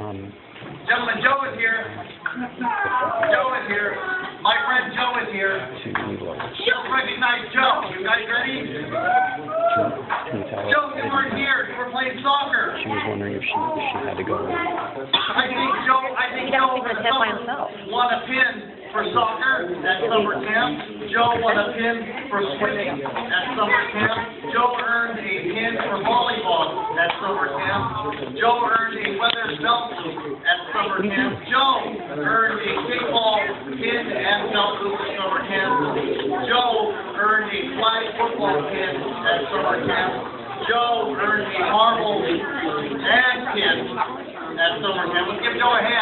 Um, Gentlemen, Joe is here. Joe is here. My friend Joe is here. to Let's recognize Joe. You guys ready? to, to tell Joe, you weren't here. You were playing soccer. She was wondering if she if she had to go. I think Joe, I think He Joe doesn't think the gonna tip by summer himself. won a pin for soccer at summer camp. Joe won a pin for swimming at summer camp. Joe earned a pin for volleyball at summer camp. Joe earned a weather loop at summer camp. Joe earned a kickball pin at summer camp. Joe earned a flag football pin at summer camp. Joe earned a marble and pin at summer camp. Let's give Joe a hand.